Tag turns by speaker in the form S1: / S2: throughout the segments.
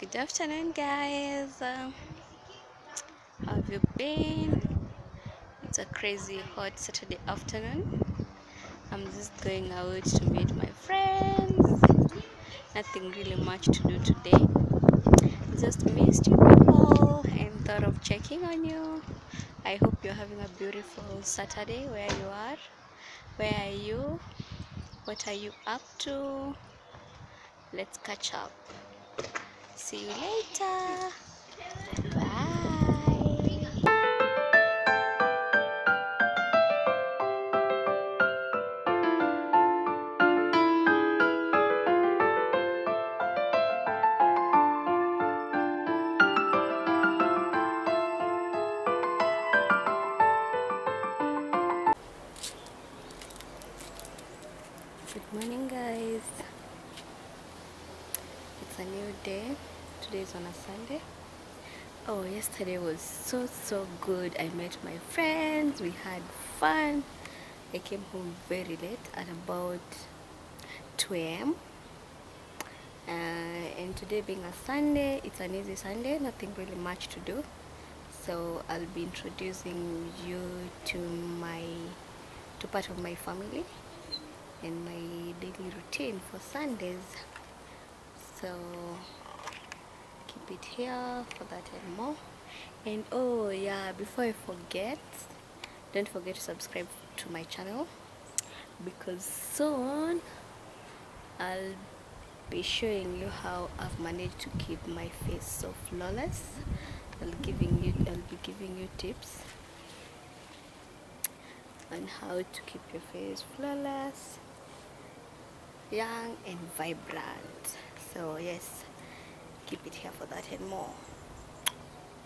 S1: Good afternoon, guys. Um, how have you been? It's a crazy hot Saturday afternoon. I'm just going out to meet my friends. Nothing really much to do today. Just missed you people and thought of checking on you. I hope you're having a beautiful Saturday where you are. Where are you? What are you up to? Let's catch up. See you later. Good morning, guys. A new day. Today is on a Sunday. Oh, yesterday was so so good. I met my friends. We had fun. I came home very late at about 2 a.m. Uh, and today being a Sunday, it's an easy Sunday. Nothing really much to do. So I'll be introducing you to my to part of my family and my daily routine for Sundays. So keep it here for that and more. And oh yeah, before I forget, don't forget to subscribe to my channel because soon I'll be showing you how I've managed to keep my face so flawless. I'll giving you I'll be giving you tips on how to keep your face flawless young and vibrant so yes keep it here for that and more.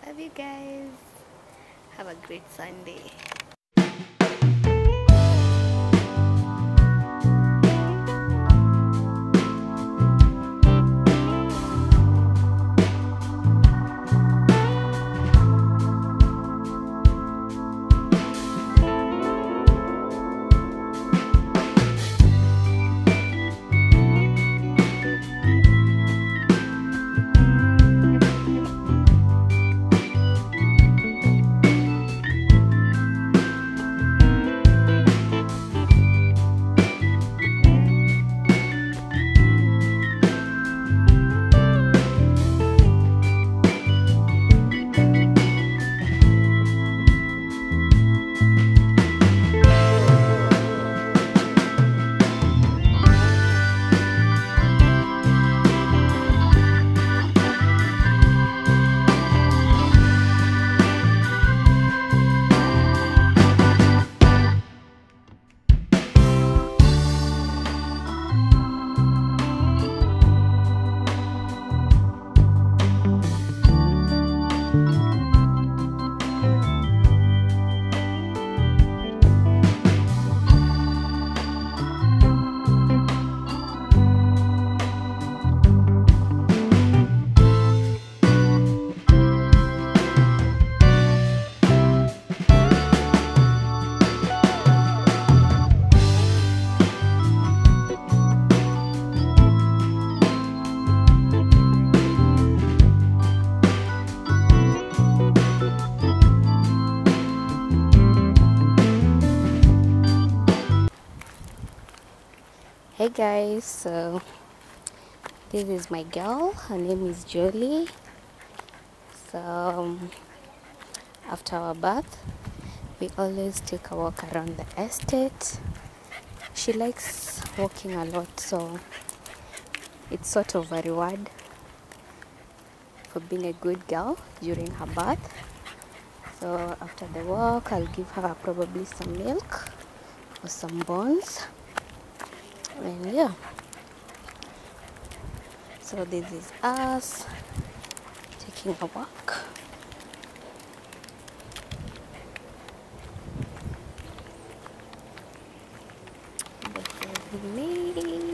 S1: Love you guys. Have a great sunday hey guys. So this is my girl. Her name is jolie. So um, after our bath we always take a walk around the estate. She likes walking a lot so it's sort of a reward for being a good girl during her bath. So after the walk i'll give her probably some milk or some bones and yeah. So this is us taking a walk. Behind me